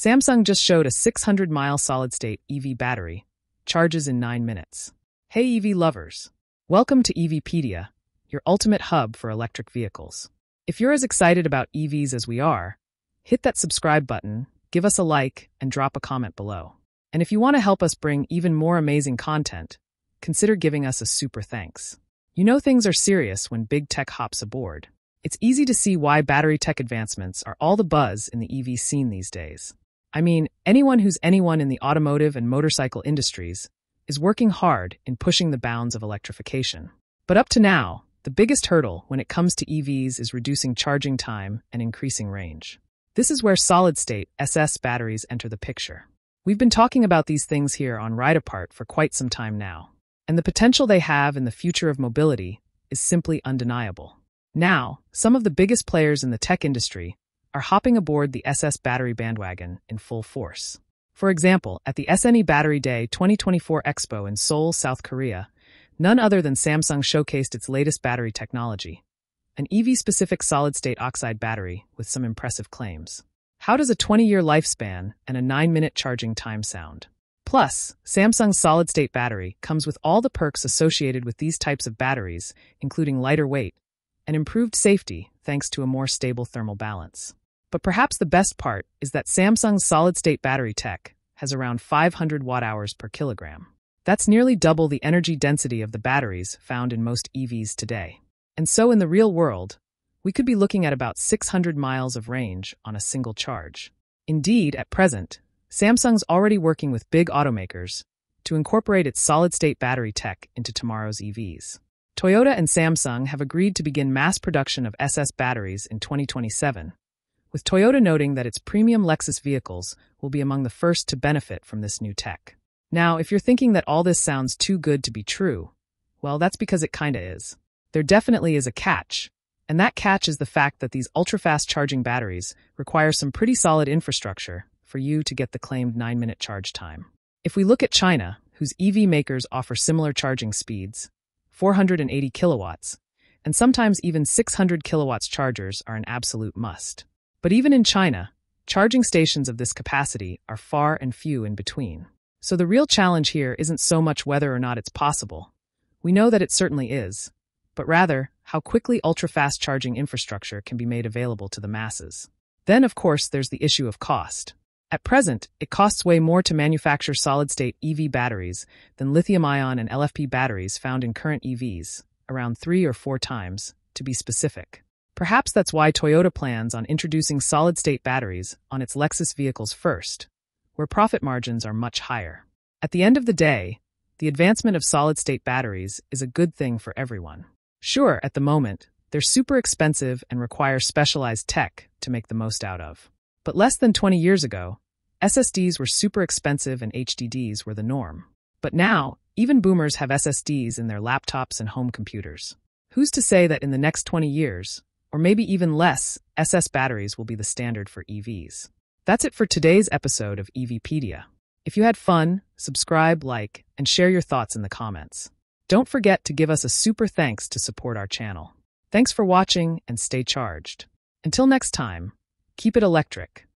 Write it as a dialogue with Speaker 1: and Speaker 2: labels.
Speaker 1: Samsung just showed a 600 mile solid state EV battery, charges in 9 minutes. Hey EV lovers! Welcome to EVpedia, your ultimate hub for electric vehicles. If you're as excited about EVs as we are, hit that subscribe button, give us a like, and drop a comment below. And if you want to help us bring even more amazing content, consider giving us a super thanks. You know things are serious when big tech hops aboard. It's easy to see why battery tech advancements are all the buzz in the EV scene these days. I mean, anyone who's anyone in the automotive and motorcycle industries is working hard in pushing the bounds of electrification. But up to now, the biggest hurdle when it comes to EVs is reducing charging time and increasing range. This is where solid state SS batteries enter the picture. We've been talking about these things here on Ride Apart for quite some time now, and the potential they have in the future of mobility is simply undeniable. Now, some of the biggest players in the tech industry are hopping aboard the SS battery bandwagon in full force. For example, at the SNE Battery Day 2024 Expo in Seoul, South Korea, none other than Samsung showcased its latest battery technology, an EV-specific solid-state oxide battery with some impressive claims. How does a 20-year lifespan and a 9-minute charging time sound? Plus, Samsung's solid-state battery comes with all the perks associated with these types of batteries, including lighter weight and improved safety thanks to a more stable thermal balance. But perhaps the best part is that Samsung's solid-state battery tech has around 500 watt-hours per kilogram. That's nearly double the energy density of the batteries found in most EVs today. And so in the real world, we could be looking at about 600 miles of range on a single charge. Indeed, at present, Samsung's already working with big automakers to incorporate its solid-state battery tech into tomorrow's EVs. Toyota and Samsung have agreed to begin mass production of SS batteries in 2027, with Toyota noting that its premium Lexus vehicles will be among the first to benefit from this new tech. Now, if you're thinking that all this sounds too good to be true, well, that's because it kinda is. There definitely is a catch, and that catch is the fact that these ultra-fast charging batteries require some pretty solid infrastructure for you to get the claimed 9-minute charge time. If we look at China, whose EV makers offer similar charging speeds, 480 kilowatts, and sometimes even 600 kilowatts chargers are an absolute must. But even in China, charging stations of this capacity are far and few in between. So the real challenge here isn't so much whether or not it's possible. We know that it certainly is, but rather how quickly ultra-fast charging infrastructure can be made available to the masses. Then, of course, there's the issue of cost. At present, it costs way more to manufacture solid-state EV batteries than lithium-ion and LFP batteries found in current EVs, around three or four times, to be specific. Perhaps that's why Toyota plans on introducing solid-state batteries on its Lexus vehicles first, where profit margins are much higher. At the end of the day, the advancement of solid-state batteries is a good thing for everyone. Sure, at the moment, they're super expensive and require specialized tech to make the most out of. But less than 20 years ago, SSDs were super expensive and HDDs were the norm. But now, even boomers have SSDs in their laptops and home computers. Who's to say that in the next 20 years, or maybe even less, SS batteries will be the standard for EVs? That's it for today's episode of EVpedia. If you had fun, subscribe, like, and share your thoughts in the comments. Don't forget to give us a super thanks to support our channel. Thanks for watching and stay charged. Until next time, keep it electric.